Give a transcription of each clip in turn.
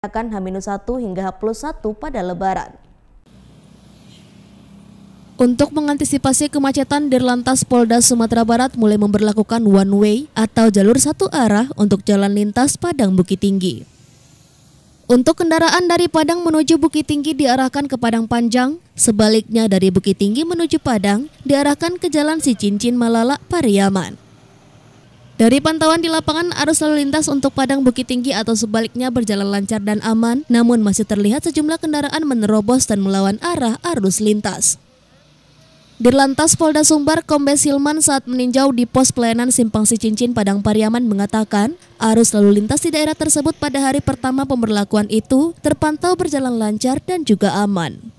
akan H-1 hingga H+1 pada lebaran. Untuk mengantisipasi kemacetan, Dirlantas Polda Sumatera Barat mulai memperlakukan one way atau jalur satu arah untuk jalan lintas Padang Bukit Tinggi. Untuk kendaraan dari Padang menuju Bukit Tinggi diarahkan ke Padang Panjang, sebaliknya dari Bukit Tinggi menuju Padang diarahkan ke Jalan Si Cincin Malala Pariaman. Dari pantauan di lapangan, arus lalu lintas untuk Padang Bukit Tinggi atau sebaliknya berjalan lancar dan aman, namun masih terlihat sejumlah kendaraan menerobos dan melawan arah arus lintas. Dirlantas Polda Sumbar Kombes Hilman saat meninjau di pos pelayanan Simpang Si Cincin Padang Pariaman mengatakan, arus lalu lintas di daerah tersebut pada hari pertama pemberlakuan itu terpantau berjalan lancar dan juga aman.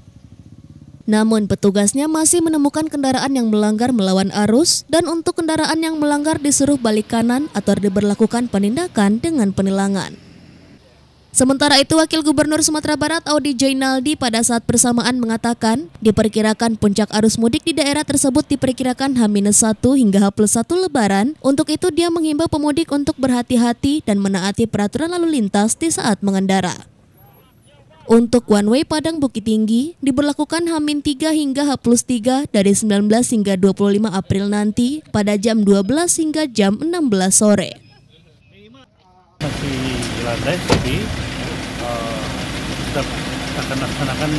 Namun petugasnya masih menemukan kendaraan yang melanggar melawan arus dan untuk kendaraan yang melanggar disuruh balik kanan atau diberlakukan penindakan dengan penilangan. Sementara itu, Wakil Gubernur Sumatera Barat Audi Joinaldi pada saat bersamaan mengatakan, diperkirakan puncak arus mudik di daerah tersebut diperkirakan H-1 hingga H-1 lebaran. Untuk itu, dia menghimbau pemudik untuk berhati-hati dan menaati peraturan lalu lintas di saat mengendara. Untuk one way Padang Bukit Tinggi diberlakukan Hamin 3 hingga H plus 3 dari 19 hingga 25 April nanti pada jam 12 hingga jam 16 sore. Masih landai tapi uh, kita akan laksanakan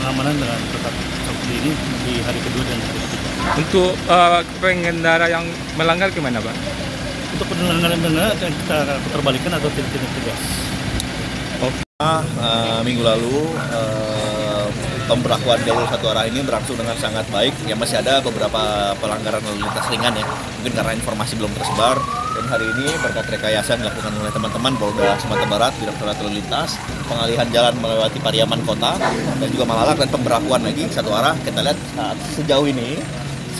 pengamanan dengan tetap seperti ini di hari kedua dan hari ketiga. Untuk uh, pengendara yang melanggar gimana Pak? Untuk pengendara yang kita putar atau tindak tegas. Uh, minggu lalu uh, pemberlakuan jalur satu arah ini berlangsung dengan sangat baik. Ya masih ada beberapa pelanggaran lalu lintas ringan ya, mungkin karena informasi belum tersebar. Dan hari ini berkat rekayasa yang dilakukan oleh teman-teman Polda Sumatera Barat, Direktorat Lalu Lintas, pengalihan jalan melewati Pariaman Kota dan juga Malalak dan pemberlakuan lagi satu arah. Kita lihat saat sejauh ini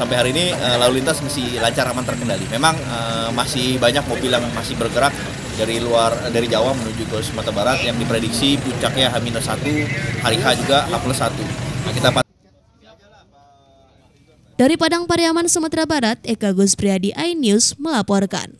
sampai hari ini uh, lalu lintas masih lancar aman terkendali. Memang uh, masih banyak mobil yang masih bergerak dari luar dari Jawa menuju ke Sumatera Barat yang diprediksi puncaknya H-1, hari H juga H+1. Nah, kita dari Padang Pariaman, Sumatera Barat, Eka Gus Priadi, iNews melaporkan.